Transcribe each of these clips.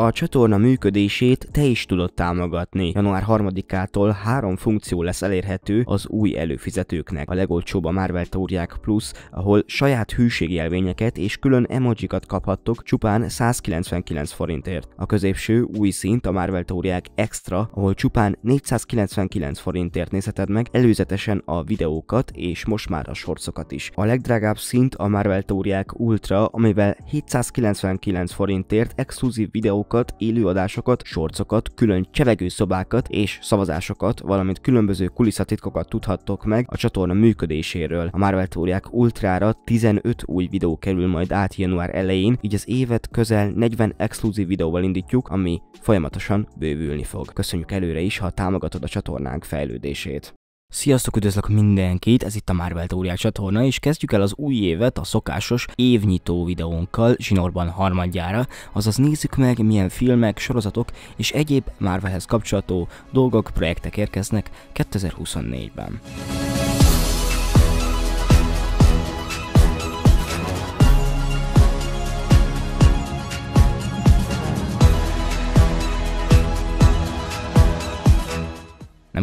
A csatorna működését te is tudod támogatni. Január 3-ától három funkció lesz elérhető az új előfizetőknek. A legolcsóbb a Marvel Teóriák Plus, ahol saját hűségjelvényeket és külön emojikat kaphattok csupán 199 forintért. A középső új szint a Marvel Teóriák Extra, ahol csupán 499 forintért nézheted meg előzetesen a videókat és most már a sorcokat is. A legdrágább szint a Marvel Teóriák Ultra, amivel 799 forintért exkluzív videók videókat, élőadásokat, sorcokat, külön csevegőszobákat és szavazásokat, valamint különböző kulisszatitkokat tudhattok meg a csatorna működéséről. A Marvel Tóriák Ultrára 15 új videó kerül majd át január elején, így az évet közel 40 exkluzív videóval indítjuk, ami folyamatosan bővülni fog. Köszönjük előre is, ha támogatod a csatornánk fejlődését. Sziasztok, üdvözlök mindenkit, ez itt a Marvel Teóriák csatorna, és kezdjük el az új évet a szokásos évnyitó videónkkal zsinórban harmadjára, azaz nézzük meg milyen filmek, sorozatok és egyéb Marvelhez kapcsolató dolgok, projektek érkeznek 2024-ben.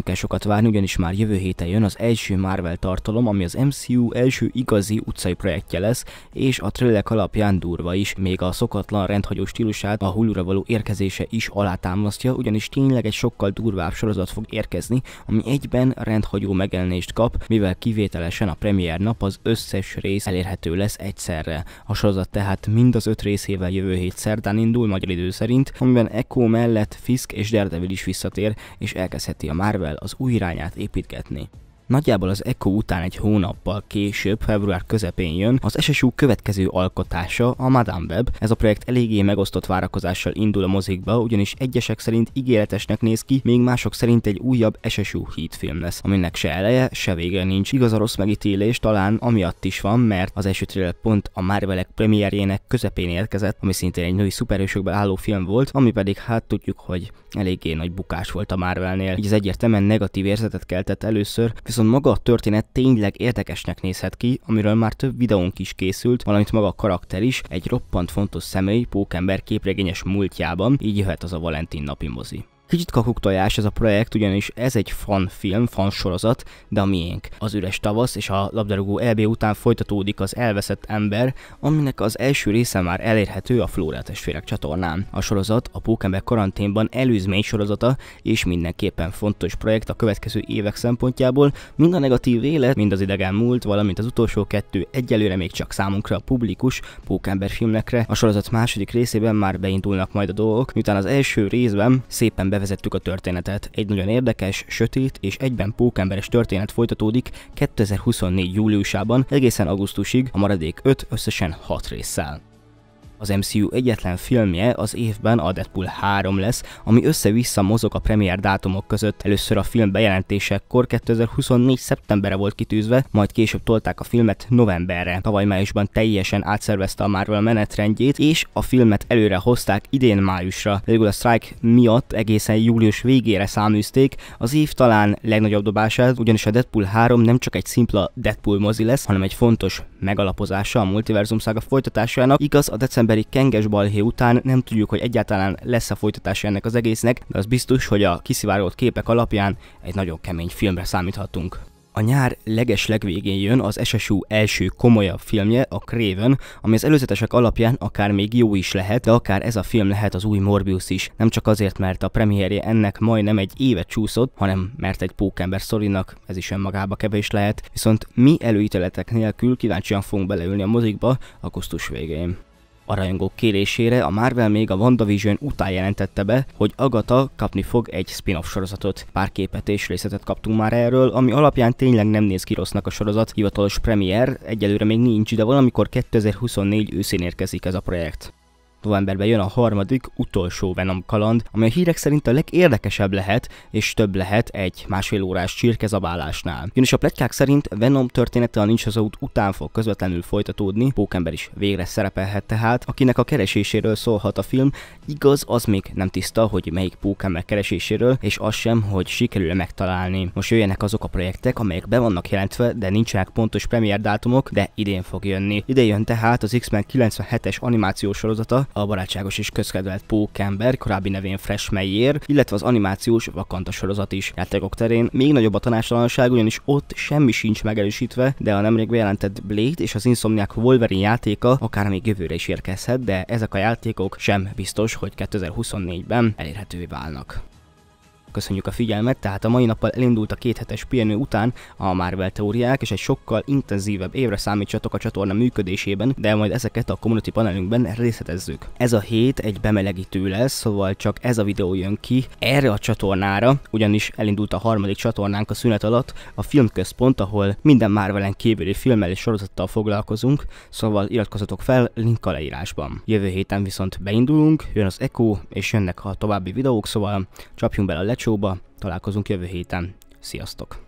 Kell sokat várni, ugyanis már jövő héten jön az első Marvel tartalom, ami az MCU első igazi utcai projektje lesz, és a trailerek alapján durva is, még a szokatlan rendhagyó stílusát a hulu való érkezése is alátámasztja, ugyanis tényleg egy sokkal durvább sorozat fog érkezni, ami egyben rendhagyó megjelenést kap, mivel kivételesen a premier nap az összes rész elérhető lesz egyszerre. A sorozat tehát mind az öt részével jövő hét szerdán indul magyar idő szerint, amiben Echo mellett Fisk és Daredevil is visszatér, és elkezdheti a Marvel az új irányát építgetni. Nagyjából az Echo után egy hónappal később, február közepén jön az SSU következő alkotása, a Madame Web. Ez a projekt eléggé megosztott várakozással indul a mozikba, ugyanis egyesek szerint ígéretesnek néz ki, még mások szerint egy újabb SSU film lesz, aminek se eleje, se vége nincs. Igaz a rossz megítélés talán amiatt is van, mert az első trailer pont a Marvelek premierjének közepén érkezett, ami szintén egy női szuperhősökből álló film volt, ami pedig hát tudjuk, hogy eléggé nagy bukás volt a Marvelnél. Így ez egyértelműen negatív érzetet keltett először, maga a történet tényleg érdekesnek nézhet ki, amiről már több videónk is készült, valamint maga a karakter is egy roppant fontos személy pókember képregényes múltjában, így jöhet az a Valentin napi mozi. Kicsit kakuktojás ez a projekt, ugyanis ez egy fan film, fan sorozat, de a miénk. Az üres tavasz és a labdarúgó EB után folytatódik az elveszett ember, aminek az első része már elérhető a Flóra testvérek csatornán. A sorozat a Pókember karanténban előzmény sorozata, és mindenképpen fontos projekt a következő évek szempontjából, mind a negatív élet, mind az idegen múlt, valamint az utolsó kettő egyelőre még csak számunkra a publikus Pókember filmekre. A sorozat második részében már beindulnak majd a dolgok, miután az első részben szépen bevezettük a történetet. Egy nagyon érdekes, sötét és egyben pókemberes történet folytatódik 2024. júliusában egészen augusztusig, a maradék 5 összesen 6 résszel. Az MCU egyetlen filmje az évben a Deadpool 3 lesz, ami össze-vissza mozog a premier dátumok között. Először a film bejelentésekor 2024. szeptemberre volt kitűzve, majd később tolták a filmet novemberre. Tavaly májusban teljesen átszervezte a Marvel menetrendjét, és a filmet előre hozták idén májusra. Végül a strike miatt egészen július végére száműzték az év talán legnagyobb dobását, ugyanis a Deadpool 3 nem csak egy szimpla Deadpool mozi lesz, hanem egy fontos megalapozása a multiverzum szága folytatásának. Igaz, a december decemberi kenges balhé után nem tudjuk, hogy egyáltalán lesz a folytatása ennek az egésznek, de az biztos, hogy a kiszivárgott képek alapján egy nagyon kemény filmre számíthatunk. A nyár leges legvégén jön az SSU első komolyabb filmje, a Craven, ami az előzetesek alapján akár még jó is lehet, de akár ez a film lehet az új Morbius is. Nem csak azért, mert a premierje ennek majdnem egy évet csúszott, hanem mert egy pókember szorinak ez is önmagába kevés lehet, viszont mi előítéletek nélkül kíváncsian fogunk beleülni a mozikba augusztus végén. A rajongók kérésére a Marvel még a WandaVision után jelentette be, hogy Agatha kapni fog egy spin-off sorozatot. Pár képet és részletet kaptunk már erről, ami alapján tényleg nem néz ki rossznak a sorozat. Hivatalos premier egyelőre még nincs, de valamikor 2024 őszén érkezik ez a projekt. Novemberben jön a harmadik, utolsó Venom kaland, ami a hírek szerint a legérdekesebb lehet, és több lehet egy másfél órás csirkezabálásnál. Ugyanis a pletykák szerint Venom története a Nincs az út után fog közvetlenül folytatódni, Pókember is végre szerepelhet tehát, akinek a kereséséről szólhat a film, igaz, az még nem tiszta, hogy melyik Pókember kereséséről, és az sem, hogy sikerül-e megtalálni. Most jöjjenek azok a projektek, amelyek be vannak jelentve, de nincsenek pontos premier dátumok, de idén fog jönni. Ide jön tehát az X-Men 97-es animációs sorozata, a barátságos és közkedvelt pókember, korábbi nevén Fresh Meyer, illetve az animációs Vakanta sorozat is. Játékok terén még nagyobb a tanástalanság, ugyanis ott semmi sincs megerősítve, de a nemrég bejelentett Blade és az Insomniac Wolverine játéka akár még jövőre is érkezhet, de ezek a játékok sem biztos, hogy 2024-ben elérhetővé válnak. Köszönjük a figyelmet, tehát a mai nappal elindult a kéthetes pihenő után a Marvel teóriák, és egy sokkal intenzívebb évre számítsatok a csatorna működésében, de majd ezeket a community panelünkben részletezzük. Ez a hét egy bemelegítő lesz, szóval csak ez a videó jön ki erre a csatornára, ugyanis elindult a harmadik csatornánk a szünet alatt, a filmközpont, ahol minden Marvelen kívüli filmmel és sorozattal foglalkozunk, szóval iratkozzatok fel, link a leírásban. Jövő héten viszont beindulunk, jön az Echo, és jönnek a további videók, szóval csapjunk bele a lecsóba, találkozunk jövő héten. Sziasztok!